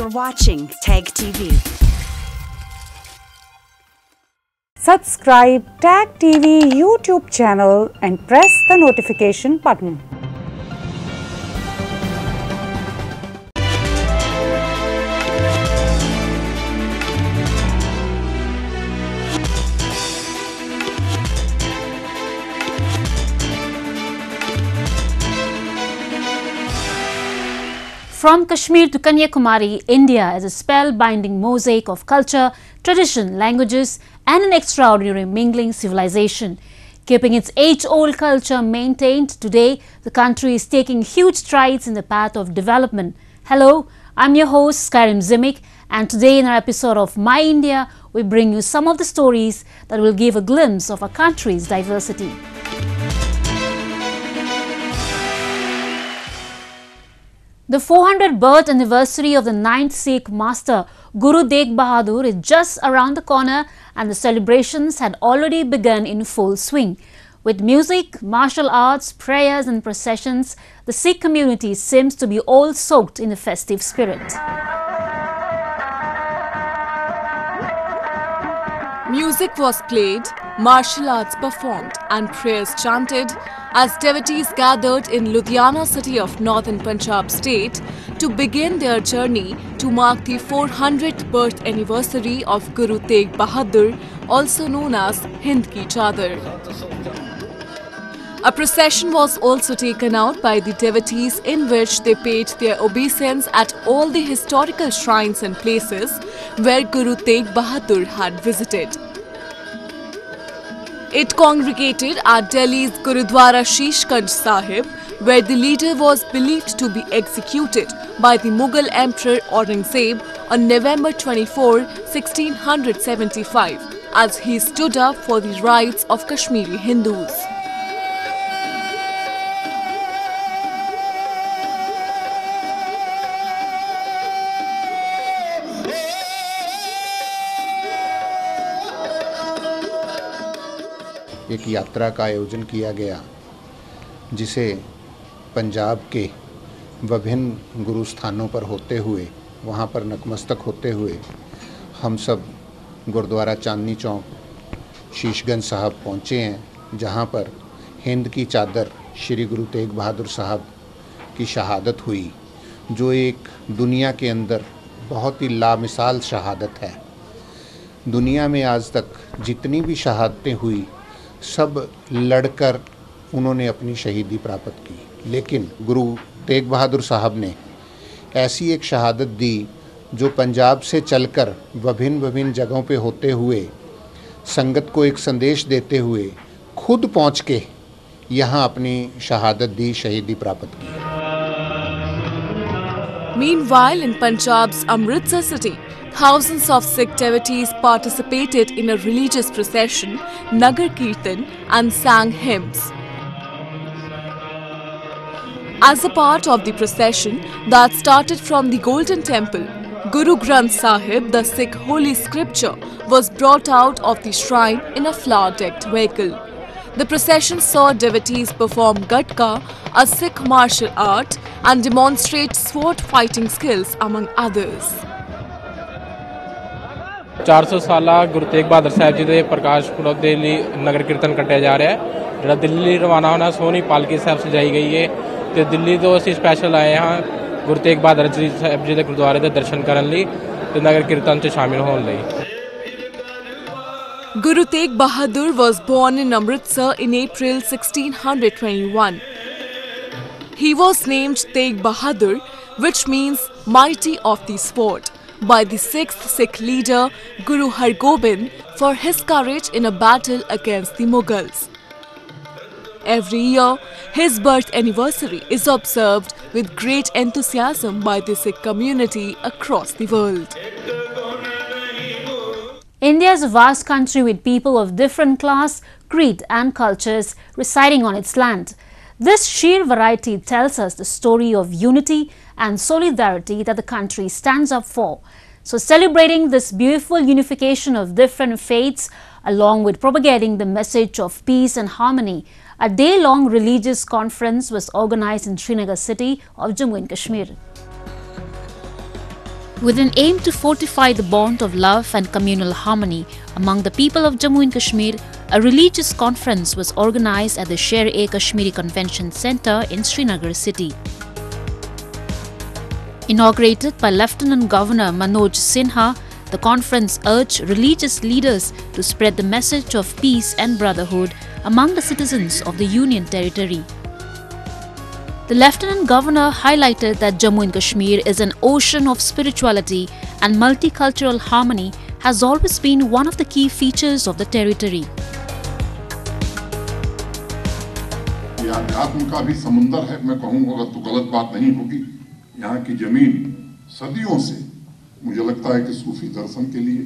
You're watching Tag TV. Subscribe Tag TV YouTube channel and press the notification button. From Kashmir to Kanyakumari, India is a spellbinding mosaic of culture, tradition, languages, and an extraordinary mingling civilization. Keeping its age-old culture maintained, today the country is taking huge strides in the path of development. Hello, I'm your host Skyrim Zimik, and today in our episode of My India, we bring you some of the stories that will give a glimpse of our country's diversity. The 400th birth anniversary of the 9th Sikh master Guru Tegh Bahadur is just around the corner and the celebrations had already begun in full swing. With music, martial arts, prayers and processions, the Sikh community seems to be all soaked in the festive spirit. Music was played, martial arts performed, and prayers chanted as devotees gathered in Ludhiana city of northern Punjab state to begin their journey to mark the 400th birth anniversary of Guru Tegh Bahadur, also known as Hind Ki Chadar. A procession was also taken out by the devotees in which they paid their obeisance at all the historical shrines and places where Guru Tegh Bahadur had visited. It congregated at Delhi's Gurudwara Sheesh Ganj Sahib, where the leader was believed to be executed by the Mughal Emperor Aurangzeb on November 24, 1675, as he stood up for the rights of Kashmiri Hindus. एक यात्रा का आयोजन किया गया, जिसे पंजाब के विभिन्न गुरु स्थानों पर होते हुए, वहाँ पर नतमस्तक होते हुए, हम सब गुरुद्वारा चांदनी चौक, शीशगंज साहब पहुँचे हैं, जहाँ पर हिंद की चादर श्री गुरु तेग बहादुर साहब की शहादत हुई, जो एक दुनिया के अंदर बहुत ही लामिसाल शहादत है। दुनिया में आज तक जितनी भी शहादतें हुई सब लड़कर उन्होंने अपनी शहीदी प्राप्त की। लेकिन गुरु तेग बहादुर साहब ने ऐसी एक शहादत दी जो पंजाब से चलकर विभिन्न विभिन्न जगहों पे होते हुए संगत को एक संदेश देते हुए खुद पहुँच के यहाँ अपनी शहादत दी शहीदी प्राप्त की। Meanwhile, in Punjab's Amritsar city, thousands of Sikh devotees participated in a religious procession, Nagar Kirtan, and sang hymns. As a part of the procession that started from the Golden Temple, Guru Granth Sahib, the Sikh holy scripture, was brought out of the shrine in a flower-decked vehicle. The procession saw devotees perform Gatka, a Sikh martial art, and demonstrate sword fighting skills among others. 400 ਸਾਲਾ ਗੁਰੂ ਤੇਗ ਬਹਾਦਰ ਸਾਹਿਬ ਜੀ ਦੇ ਪ੍ਰਕਾਸ਼ ਪੁਰਬ ਦੇ ਲਈ ਨਗਰ ਕੀਰਤਨ ਕੱਟਿਆ ਜਾ ਰਿਹਾ ਹੈ। ਜਿਹੜਾ ਦਿੱਲੀ ਲਈ ਰਵਾਨਾ ਹੋਣਾ ਸੋਹਣੀ ਪਾਲਕੀ ਸਾਹਿਬ ਸਜਾਈ ਗਈ ਹੈ ਤੇ ਦਿੱਲੀ ਤੋਂ ਅਸੀਂ ਸਪੈਸ਼ਲ ਆਏ ਹਾਂ ਗੁਰੂ ਤੇਗ ਬਹਾਦਰ ਜੀ ਸਾਹਿਬ ਜੀ ਦੇ ਗੁਰਦੁਆਰੇ ਦੇ ਦਰਸ਼ਨ ਕਰਨ ਲਈ ਤੇ ਨਗਰ ਕੀਰਤਨ 'ਚ ਸ਼ਾਮਿਲ ਹੋਣ ਲਈ। Guru Tegh Bahadur was born in Amritsar in April 1621. He was named Tegh Bahadur, which means mighty of the sword, by the sixth Sikh leader Guru Har Gobind for his courage in a battle against the Mughals. Every year, his birth anniversary is observed with great enthusiasm by the Sikh community across the world. India is a vast country with people of different class, creed and cultures residing on its land. This sheer variety tells us the story of unity and solidarity that the country stands up for. So celebrating this beautiful unification of different faiths along with propagating the message of peace and harmony, a day-long religious conference was organized in Srinagar city of Jammu and Kashmir. With an aim to fortify the bond of love and communal harmony among the people of Jammu and Kashmir, a religious conference was organized at the Sher-e Kashmiri Convention Center in Srinagar city. Inaugurated by Lieutenant Governor Manoj Sinha, the conference urged religious leaders to spread the message of peace and brotherhood among the citizens of the Union Territory. The Lieutenant Governor highlighted that Jammu and Kashmir is an ocean of spirituality and multicultural harmony has always been one of the key features of the territory. ये अध्यात्म का भी समुंदर है मैं कहूँगा तो गलत बात नहीं होगी यहाँ की जमीन सदियों से मुझे लगता है कि सूफी दर्शन के लिए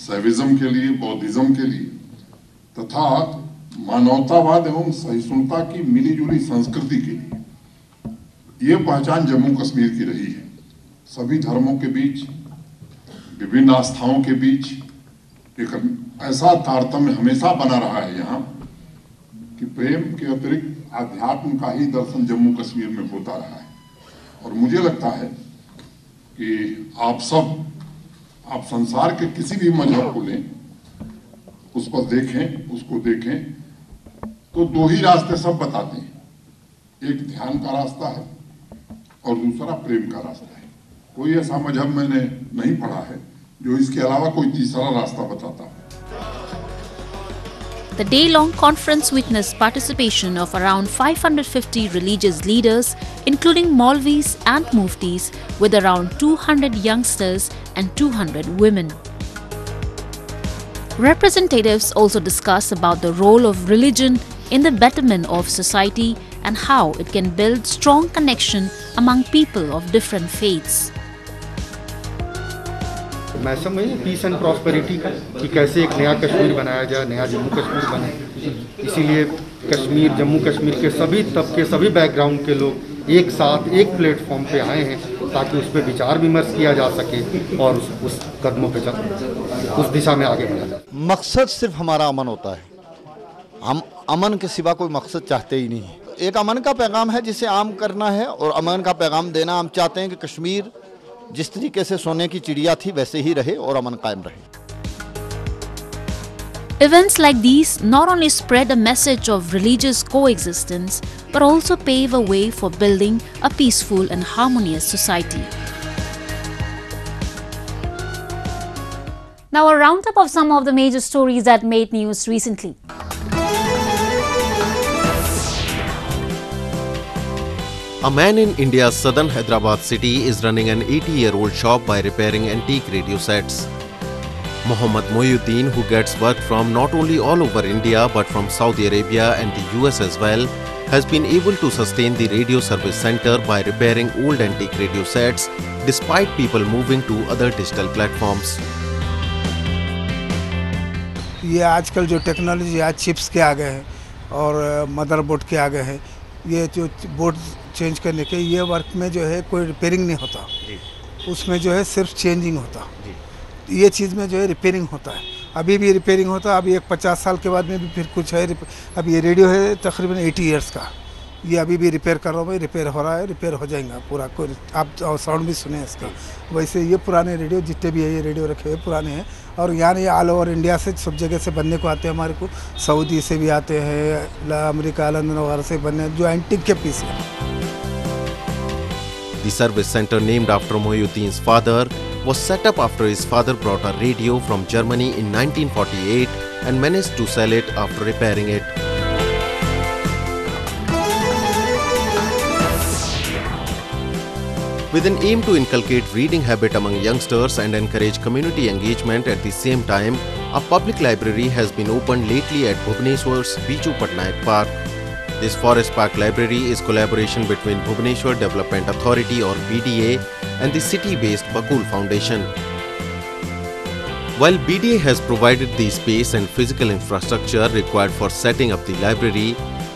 सैविज्म के लिए बौद्धिज्म के लिए तथा मानवतावाद एवं सहिष्णुता की मिलीजुली संस्कृति के लिए ये पहचान जम्मू कश्मीर की रही है। सभी धर्मों के बीच, विभिन्न आस्थाओं के बीच, एक ऐसा तारतम्य हमेशा बना रहा है यहाँ कि प्रेम के अतिरिक्त आध्यात्म का ही दर्शन जम्मू कश्मीर में होता रहा है। और मुझे लगता है कि आप सब, आप संसार के किसी भी मज़हब को लें, उस पर देखें, उसको देखें तो दो ही रास्ते सब बताते हैं। एक ध्यान का रास्ता है और दूसरा प्रेम का रास्ता है कोई ऐसा मजहब मैंने नहीं पढ़ा है जो इसके अलावा कोई तीसरा रास्ता बताता The day long conference witnessed participation of around 550 religious leaders, including Maulvis and Muftis, with around 200 youngsters and 200 women. Representatives also discussed about the role of religion in the betterment of society and how it can build strong connection among people of different faiths. मैसम में piece and prosperity का कि कैसे एक नया कश्मीर बनाया जाए नया जम्मू कश्मीर बने। इसीलिए कश्मीर जम्मू कश्मीर के सभी तबके सभी बैकग्राउंड के लोग एक साथ एक प्लेटफॉर्म पे आए हैं ताकि उस पर विचार विमर्श किया जा सके और उस, उस कदमों पे चल उस दिशा में आगे बढ़ा जाए। मकसद सिर्फ़ हमारा अमन होता है। हम अमन के सिवा कोई मकसद चाहते ही नहीं एक अमन का पैगाम है जिसे आम करना है और अमन का पैगाम देना हम चाहते हैं कि कश्मीर जिस तरीके से सोने की चिड़िया थी वैसे ही रहे और अमन कायम रहे Events like these not only spread a message of religious coexistence but also pave a way for building a peaceful and harmonious society. Now, a roundup of some of the major stories that made news recently. A man in India's southern Hyderabad city is running an 80 year old shop by repairing antique radio sets. Mohammad Mohyuddin, who gets work from not only all over India but from Saudi Arabia and the US as well, has been able to sustain the radio service center by repairing old antique radio sets despite people moving to other digital platforms. ये आजकल जो technology आज chips के आ गए हैं और motherboard के आ गए हैं ये जो बोर्ड चेंज करने के ये वर्क में जो है कोई रिपेयरिंग नहीं होता। उसमें जो है सिर्फ़ चेंजिंग होता। ये चीज़ में जो है रिपेयरिंग होता है। अभी भी रिपेयरिंग होता है अभी एक पचास साल के बाद में भी फिर कुछ है अब ये रेडियो है तकरीबन एटी ईयर्स का। ये अभी भी रिपेयर कर रहा हूँ भाई रिपेयर हो रहा है रिपेयर हो जाएगा पूरा। कोई आप साउंड भी सुने इसका। वैसे ये पुराने रेडियो जितने भी है ये रेडियो रखे हुए पुराने हैं। और यहाँ ये ऑल ओवर इंडिया से सब जगह से बनने को आते हैं हमारे को। सऊदी से भी आते हैं अमेरिका लंदन वगैरह से बनने जो एंटिक के पीस है। The service center named after Mohyuddin's father was set up after his father brought a radio from Germany in 1948 and managed to sell it after repairing it. With an aim to inculcate reading habit among youngsters and encourage community engagement at the same time, a public library has been opened lately at Bhubaneswar's Biju Patnaik Park. This Forest Park Library is collaboration between Bhubaneswar Development Authority or BDA and the city-based Bakul Foundation. While BDA has provided the space and physical infrastructure required for setting up the library,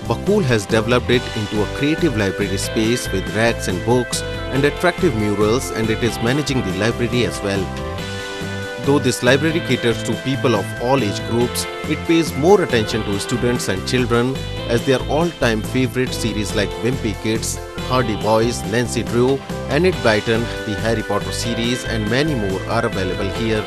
Bakul has developed it into a creative library space with racks and books and attractive murals and it is managing the library as well. Though this library caters to people of all age groups, it pays more attention to students and children as their all-time favorite series like Wimpy Kids, Hardy Boys, Nancy Drew, Enid Blyton, the Harry Potter series, and many more are available here.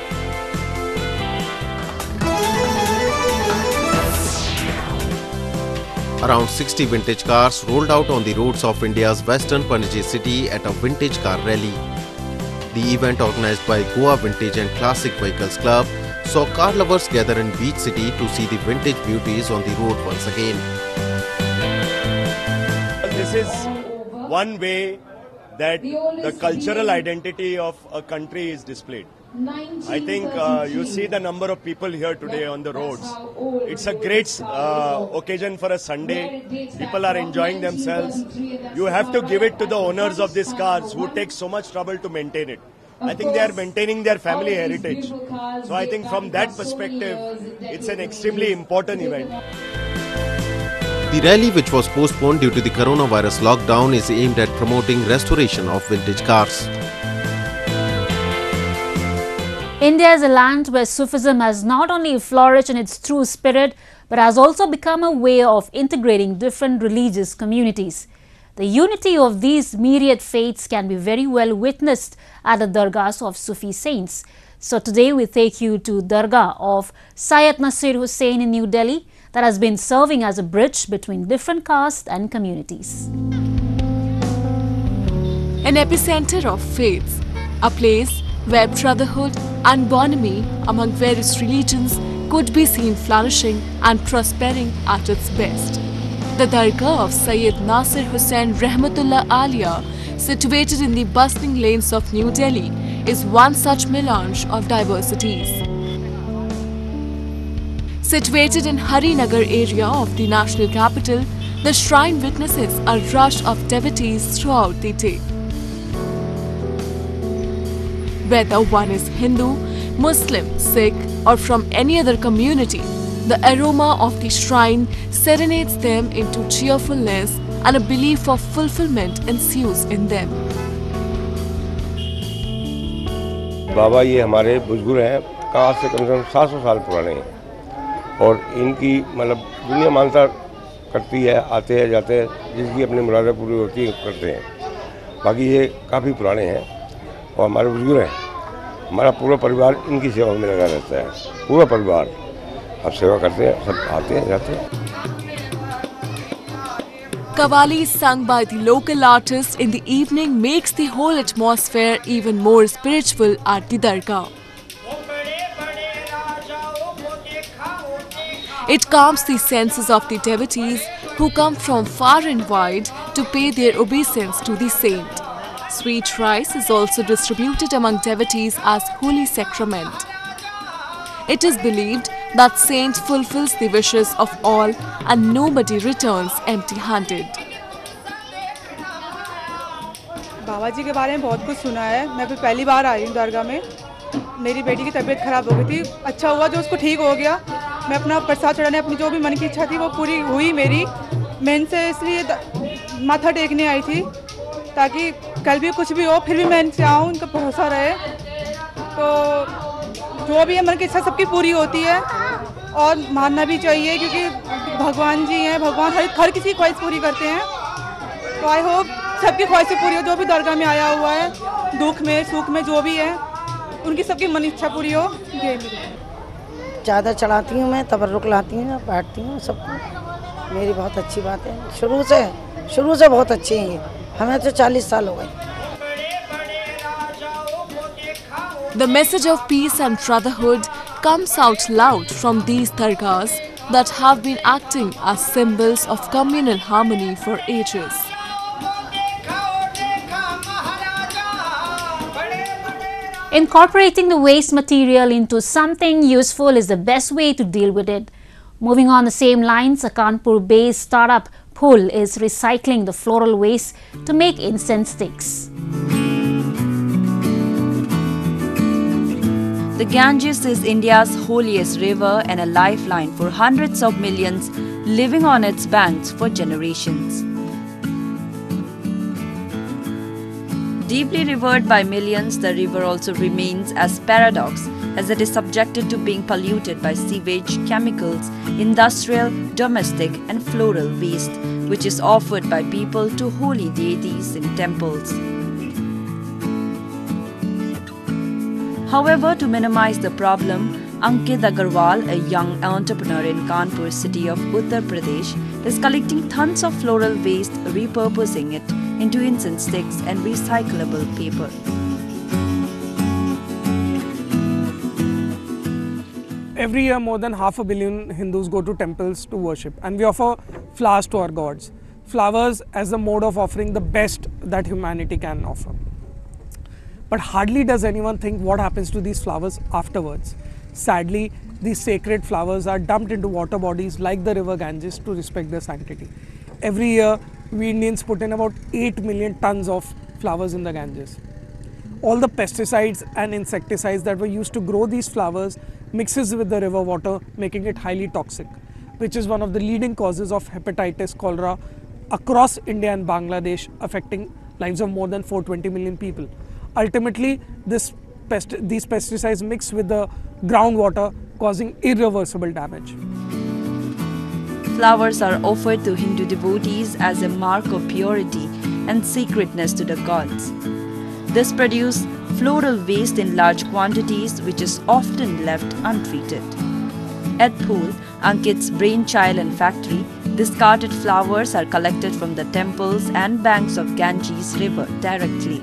Around 60 vintage cars rolled out on the roads of India's western Panaji city at a vintage car rally. The event organized by Goa Vintage and Classic Vehicles Club saw car lovers gather in Beach City to see the vintage beauties on the road once again. This is one way that the cultural identity of a country is displayed. I think uh, you see the number of people here today on the roads. It's a great uh, occasion for a Sunday. People are enjoying themselves. You have to give it to the owners of these cars who take so much trouble to maintain it. I think they are maintaining their family heritage. So I think from that perspective, it's an extremely important event. The rally, which was postponed due to the coronavirus lockdown, is aimed at promoting restoration of vintage cars. India is a land where Sufism has not only flourished in its true spirit, but has also become a way of integrating different religious communities. The unity of these myriad faiths can be very well witnessed at the dargahs of Sufi saints. So today we take you to Dargah of Syed Nasir Hussain in New Delhi that has been serving as a bridge between different castes and communities. An epicenter of faiths, a place where brotherhood and bonhomie among various religions could be seen flourishing and prospering at its best. The Dargah of Sayyid Nasir Hussain Rahmatullah Alaih, situated in the bustling lanes of New Delhi, is one such melange of diversities. Situated in Harinagar area of the national capital, the shrine witnesses a rush of devotees throughout the day. Whether one is Hindu, Muslim, Sikh or from any other community, the aroma of the shrine serenades them into cheerfulness and a belief of fulfillment ensues in them. बाबा ये हमारे बुज़ुर्ग हैं कहाँ से कम से कम सात सौ साल पुराने हैं और इनकी मतलब दुनिया मानता करती है आते हैं जाते हैं जिसकी अपनी मुरादें पूरी होती है करते हैं बाकी ये काफ़ी पुराने हैं और हमारे बुज़ुर्ग हैं हमारा पूरा परिवार इनकी सेवा में लगा रहता है पूरा परिवार अब सेवा करते हैं सब आते हैं जाते हैं Qawwali sung by the local artist in the evening makes the whole atmosphere even more spiritual at the dargah. It calms the senses of the devotees who come from far and wide to pay their obeisance to the saint. Sweet rice is also distributed among devotees as holy sacrament. It is believed that saint fulfills the wishes of all and nobody returns empty-handed. बाबा जी के बारे में बहुत कुछ सुना है मैं भी पहली बार आई हूँ दरगाह में मेरी बेटी की तबीयत ख़राब हो गई थी अच्छा हुआ जो उसको ठीक हो गया मैं अपना प्रसाद चढ़ाने अपनी जो भी मन की इच्छा थी वो पूरी हुई मेरी मैं इनसे इसलिए माथा टेकने आई थी ताकि कल भी कुछ भी हो, फिर भी मैं इनसे आऊँ, इनका भरोसा रहे। तो जो भी है, मन की इच्छा सबकी पूरी होती है। और मानना भी चाहिए, क्योंकि भगवान जी हैं, भगवान हर हर किसी की ख्वाहिश पूरी करते हैं। तो आई होप सबकी ख्वाहिशें पूरी हो, जो भी दरगाह में आया हुआ है, दुख में, सुख में, जो भी है, उनकी सबकी मन इच्छा पूरी हो। ये ज़्यादा चढ़ाती हूँ मैं, तबर्रुक लाती हूँ, बैठती हूँ सबको मेरी बहुत अच्छी बात है। शुरू से शुरू से बहुत अच्छी है ये। हमें तो 40 साल हो गए The message of peace and brotherhood comes out loud from these dargahs that have been acting as symbols of communal harmony for ages. Incorporating the waste material into something useful is the best way to deal with it. Moving on the same lines, a Kanpur-based startup Phool is recycling the floral waste to make incense sticks. The Ganges is India's holiest river and a lifeline for hundreds of millions living on its banks for generations. Deeply revered by millions, the river also remains as paradox as it is subjected to being polluted by sewage, chemicals, industrial, domestic, and floral waste, which is offered by people to holy deities in temples. However, to minimize the problem, Ankit Agarwal, a young entrepreneur in Kanpur city of Uttar Pradesh, is collecting tons of floral waste, repurposing it into incense sticks and recyclable paper. Every year, more than half a billion Hindus go to temples to worship, and we offer flowers to our gods. Flowers as a mode of offering the best that humanity can offer. But hardly does anyone think what happens to these flowers afterwards. Sadly, these sacred flowers are dumped into water bodies like the river Ganges to respect their sanctity. Every year, we Indians put in about 8 million tons of flowers in the Ganges. All the pesticides and insecticides that were used to grow these flowers mixes with the river water, making it highly toxic, which is one of the leading causes of hepatitis cholera across India and Bangladesh, affecting lives of more than 420 million people. Ultimately, this pest these pesticides mix with the groundwater, causing irreversible damage. Flowers are offered to Hindu devotees as a mark of purity and sacredness to the gods. This produces floral waste in large quantities which is often left untreated. At Phool, Ankit's brainchild and factory, discarded flowers are collected from the temples and banks of Ganges river directly.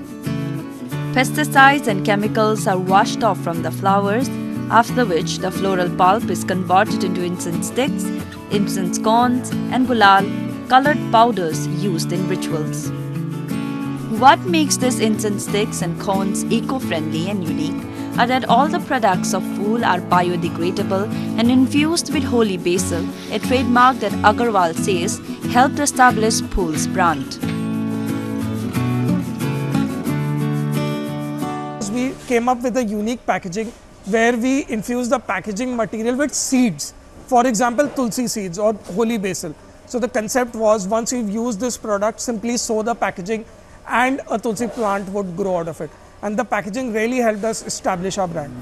Pesticides and chemicals are washed off from the flowers, after which the floral pulp is converted into incense sticks, incense cones, and gulal, colored powders used in rituals. What makes these incense sticks and cones eco-friendly and unique are that all the products of Phool are biodegradable and infused with holy basil, a trademark that Agarwal says helped establish Phool's brand. We came up with a unique packaging where we infuse the packaging material with seeds. For example, tulsi seeds or holy basil. So the concept was once you've used this product, simply sew the packaging and a tulsi plant would grow out of it. And the packaging really helped us establish our brand.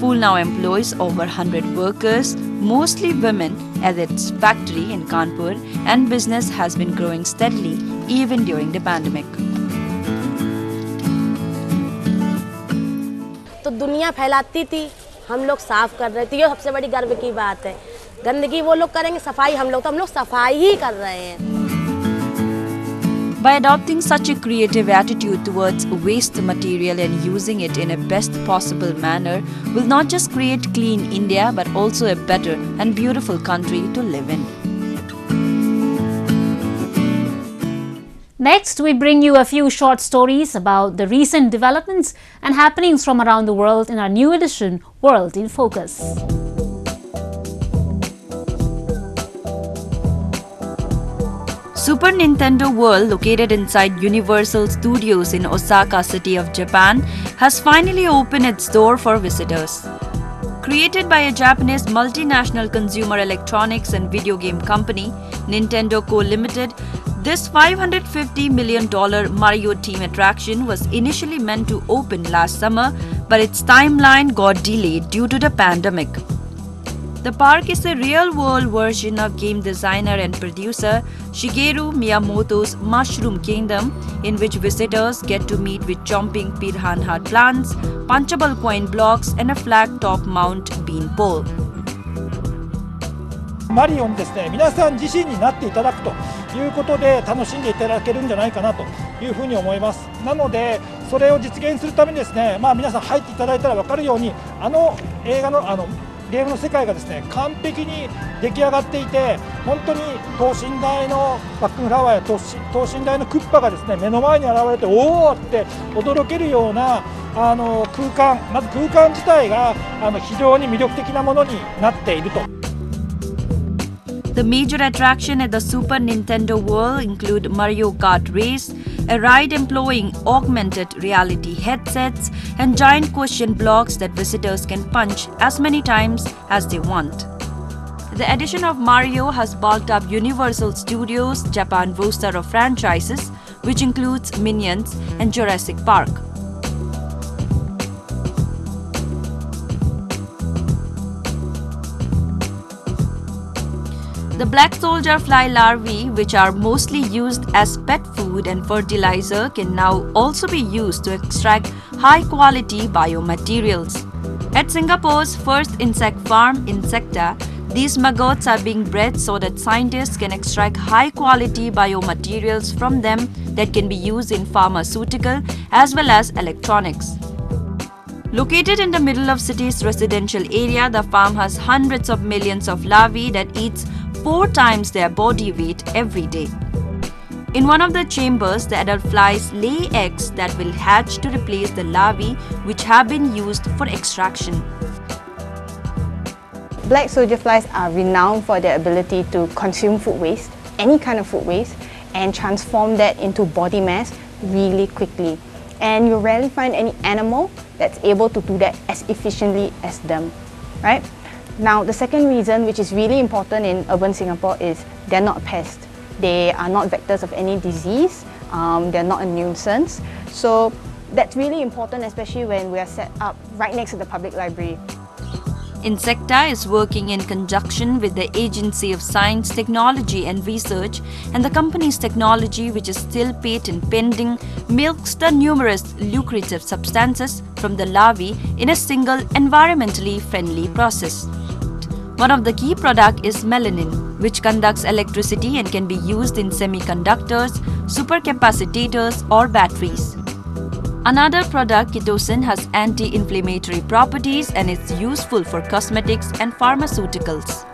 Phool now employs over 100 workers, mostly women, at its factory in Kanpur, and business has been growing steadily even during the pandemic. तो दुनिया फैलाती थी हम लोग साफ कर रहे थे ये सबसे बड़ी गर्व की बात है गंदगी वो लोग करेंगे सफाई हम लोग तो हम लोग सफाई ही कर रहे हैं by adopting such a creative attitude towards waste material and using it in a best possible manner will not just create clean India but also a better and beautiful country to live in. Next, we bring you a few short stories about the recent developments and happenings from around the world in our new edition, World in Focus. Super Nintendo World, located inside Universal Studios in Osaka City of Japan, has finally opened its door for visitors. Created by a Japanese multinational consumer electronics and video game company, Nintendo Co. Limited, this $550 million Mario Team attraction was initially meant to open last summer, but its timeline got delayed due to the pandemic. The park is a real world version of game designer and producer Shigeru Miyamoto's Mushroom Kingdom, in which visitors get to meet with jumping piranha plants, punchable coin blocks, and a flag top mount bean pole. マリオにですね皆さん自身になっていただくということで楽しんでいただけるんじゃないかなというふうに思いますなのでそれを実現するためにですねまあ皆さん入っていただいたら分かるようにあの映画のあのゲームの世界がですね完璧に出来上がっていて本当に等身大のバックフラワーや等身大のクッパがですね目の前に現れておおって驚けるようなあの空間まず空間自体があの非常に魅力的なものになっていると。The major attraction at the Super Nintendo World include Mario Kart Race, a ride employing augmented reality headsets and giant question blocks that visitors can punch as many times as they want. The addition of Mario has bulked up Universal Studios' Japan roster of franchises, which includes Minions and Jurassic Park. The black soldier fly larvae, which are mostly used as pet food and fertilizer, can now also be used to extract high quality biomaterials. At Singapore's first insect farm, Insectta, these maggots are being bred so that scientists can extract high quality biomaterials from them that can be used in pharmaceutical as well as electronics. Located in the middle of city's residential area, the farm has hundreds of millions of larvae that eats four times their body weight every day. In one of the chambers, the adult flies lay eggs that will hatch to replace the larvae which have been used for extraction. Black soldier flies are renowned for their ability to consume food waste, any kind of food waste, and transform that into body mass really quickly. And you rarely find any animal that's able to do that as efficiently as them, right? Now, the second reason, which is really important in urban Singapore, is they're not pests. They are not vectors of any disease. Um, they're not a nuisance. So that's really important, especially when we are set up right next to the public library. Insectta is working in conjunction with the Agency of Science, Technology and Research and the company's technology which is still patent pending milks the numerous lucrative substances from the larvae in a single environmentally friendly process. One of the key product is melanin, which conducts electricity and can be used in semiconductors, supercapacitors or batteries. Another product, chitosan, has anti-inflammatory properties and is useful for cosmetics and pharmaceuticals.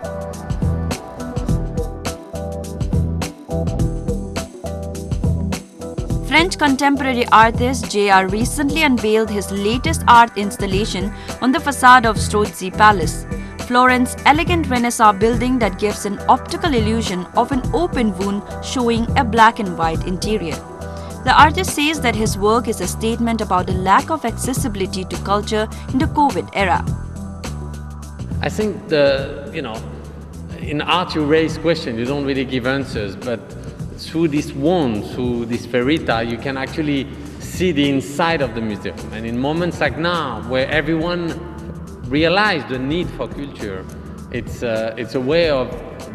French contemporary artist J.R. recently unveiled his latest art installation on the facade of Strozzi Palace, Florence's elegant Renaissance building that gives an optical illusion of an open wound showing a black and white interior. The artist says that his work is a statement about the lack of accessibility to culture in the COVID era. I think the, you know, in art you raise questions, you don't really give answers, but through this wound, through this ferita, you can actually see the inside of the museum. And in moments like now, where everyone realizes the need for culture, it's, uh, it's a way of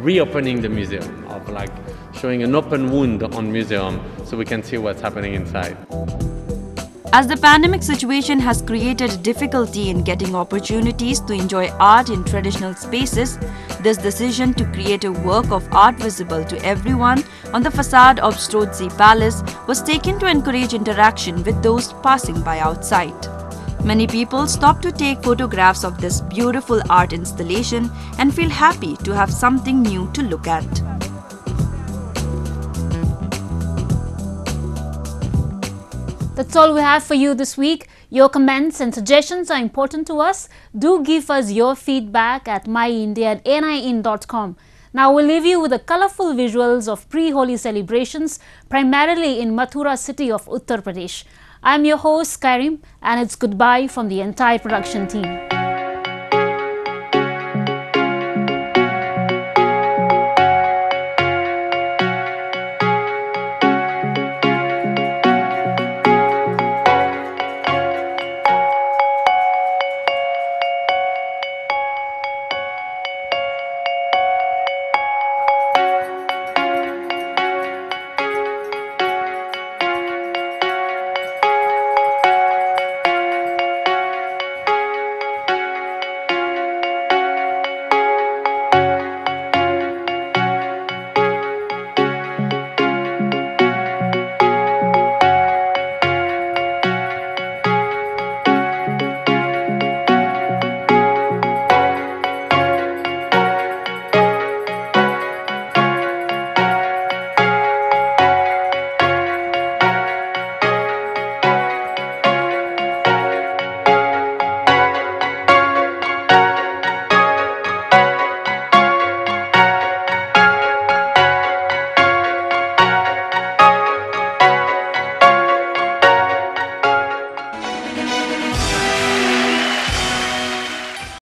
reopening the museum, of like showing an open wound on museum so we can see what's happening inside. As the pandemic situation has created difficulty in getting opportunities to enjoy art in traditional spaces, this decision to create a work of art visible to everyone on the facade of Strozzi Palace was taken to encourage interaction with those passing by outside. Many people stop to take photographs of this beautiful art installation and feel happy to have something new to look at. That's all we have for you this week. Your comments and suggestions are important to us. Do give us your feedback at myindia. Now we'll leave you with the colorful visuals of pre-Holi celebrations, primarily in Mathura city of Uttar Pradesh. I'm your host, Kairim, and it's goodbye from the entire production team.